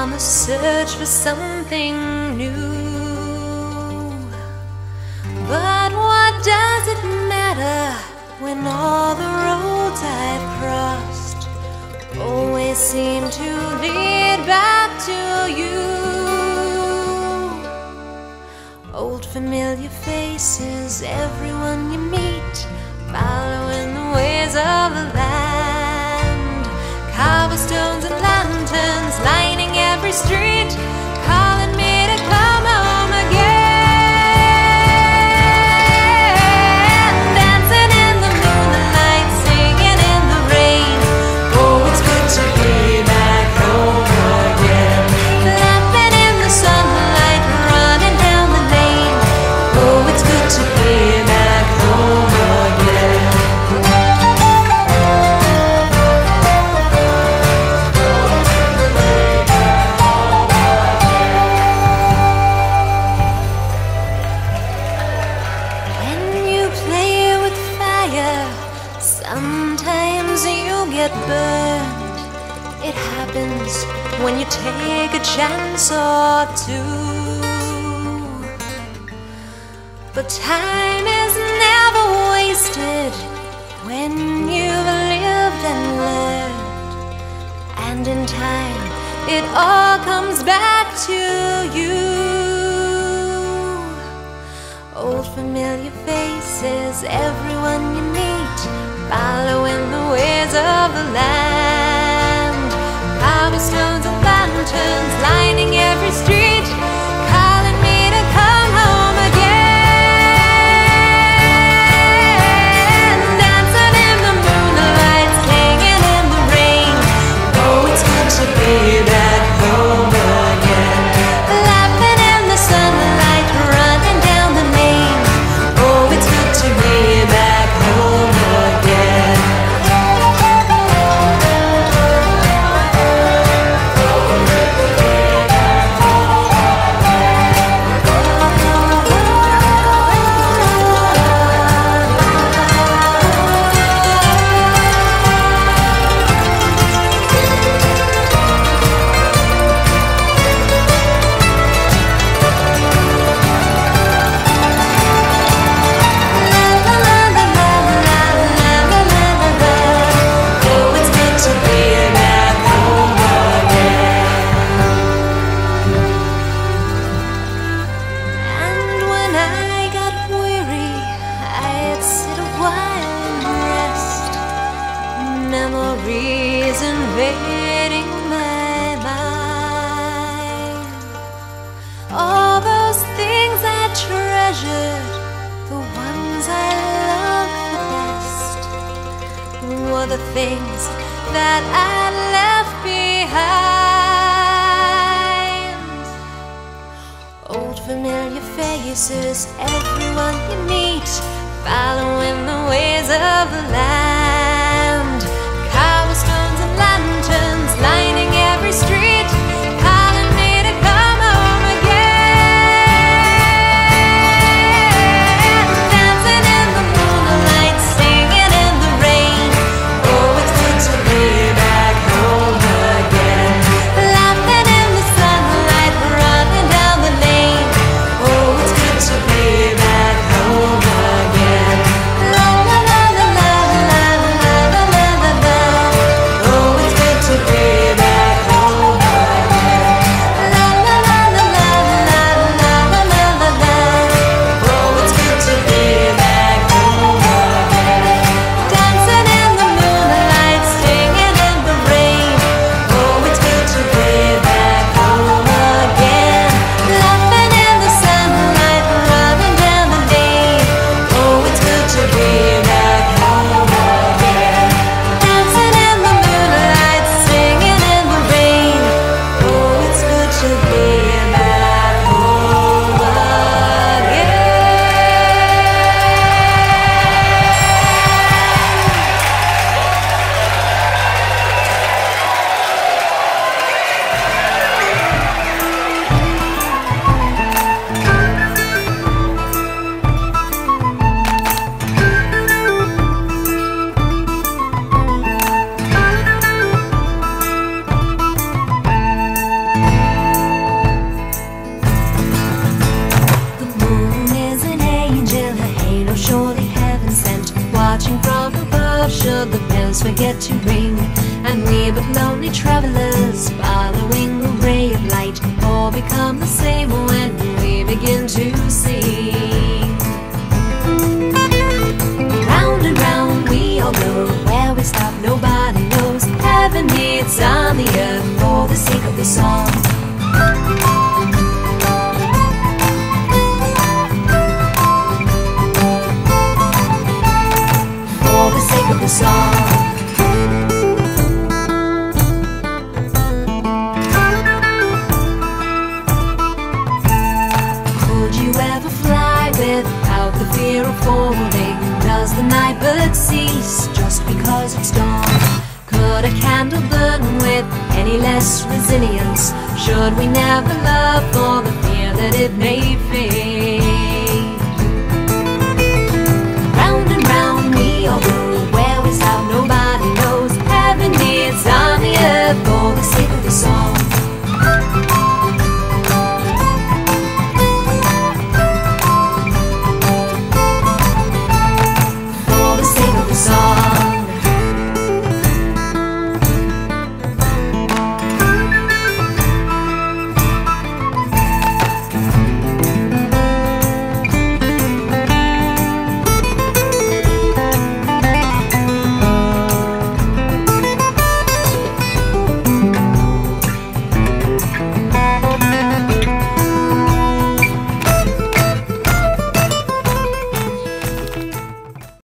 on the search for something new. But what does it matter when all the roads I've crossed always seem to lead back to you? Old familiar faces, everyone you meet. happens when you take a chance or two. But time is never wasted when you've lived and learned, and in time it all comes back to you. Old familiar faces, everyone you meet, following the ways of the land stones and lanterns lying. the things that I left behind. Old familiar faces, everyone you meet, following the ways of life. rain or surely heaven sent. Watching from above should the bells forget to ring. And we but lonely travellers following the ray of light. All become the same when we begin to sing. Round and round we all go Where we stop nobody knows. Heaven meets on the earth for the sake of the song. Night cease just because it's dawn? Could a candle burn with any less resilience? Should we never love for the fear that it may fade?